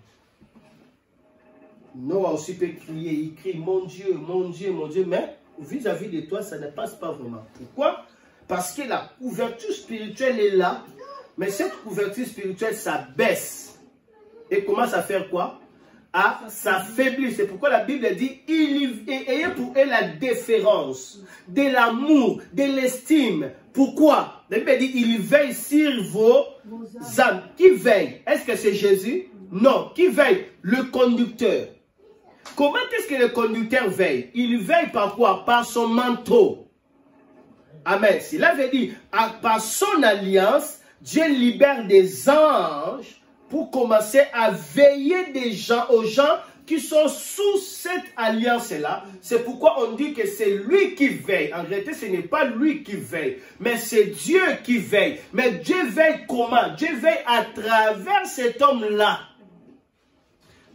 Noah aussi peut crier, il crie mon Dieu, mon Dieu, mon Dieu, mais vis-à-vis de toi, ça ne passe pas vraiment. Pourquoi? Parce que la couverture spirituelle est là, mais cette couverture spirituelle, ça baisse et commence à faire quoi? À s'affaiblir. C'est pourquoi la Bible dit ayez pour eux la déférence, de l'amour, de l'estime. Pourquoi? La Bible dit il veille sur vos âmes. Qui veille? Est-ce que c'est Jésus? Non. Qui veille? Le conducteur. Comment est-ce que le conducteur veille? Il veille par quoi? Par son manteau. Amen. Veut dire, à- par son alliance, Dieu libère des anges pour commencer à veiller des gens, aux gens qui sont sous cette alliance-là. C'est pourquoi on dit que c'est lui qui veille. En réalité, ce n'est pas lui qui veille, mais c'est Dieu qui veille. Mais Dieu veille comment? Dieu veille à travers cet homme-là.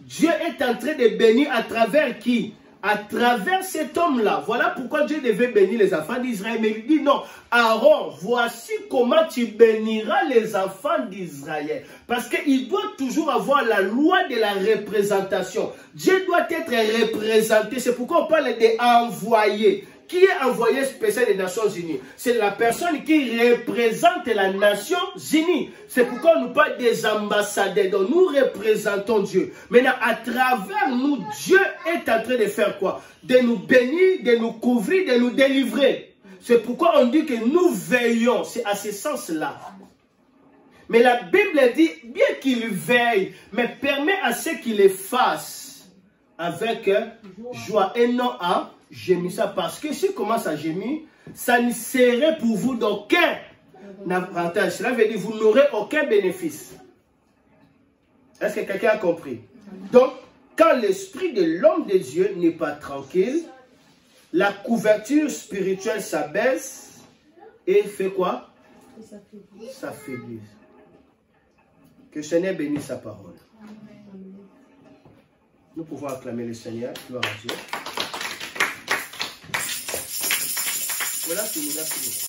Dieu est en train de bénir à travers qui? À travers cet homme-là. Voilà pourquoi Dieu devait bénir les enfants d'Israël. Mais il dit non, Aaron, voici comment tu béniras les enfants d'Israël. Parce qu'il doit toujours avoir la loi de la représentation. Dieu doit être représenté. C'est pourquoi on parle d'envoyer. Qui est envoyé spécial des Nations Unies C'est la personne qui représente la Nations Unies. C'est pourquoi nous parlons des ambassadeurs. Donc nous représentons Dieu. Maintenant, à travers nous, Dieu est en train de faire quoi? De nous bénir, de nous couvrir, de nous délivrer. C'est pourquoi on dit que nous veillons. C'est à ce sens-là. Mais la Bible dit, bien qu'il veille, mais permet à ceux qui les fassent avec joie et non à ça Parce que si commence à gémir, ça ne serait pour vous d'aucun avantage. Cela veut dire que vous n'aurez aucun bénéfice. Est-ce que quelqu'un a compris? Donc, quand l'esprit de l'homme de Dieu n'est pas tranquille, la couverture spirituelle s'abaisse et fait quoi? S'affaiblit. Que le Seigneur bénisse sa parole. Nous pouvons acclamer le Seigneur. Gloire à Dieu. Voilà, c'est une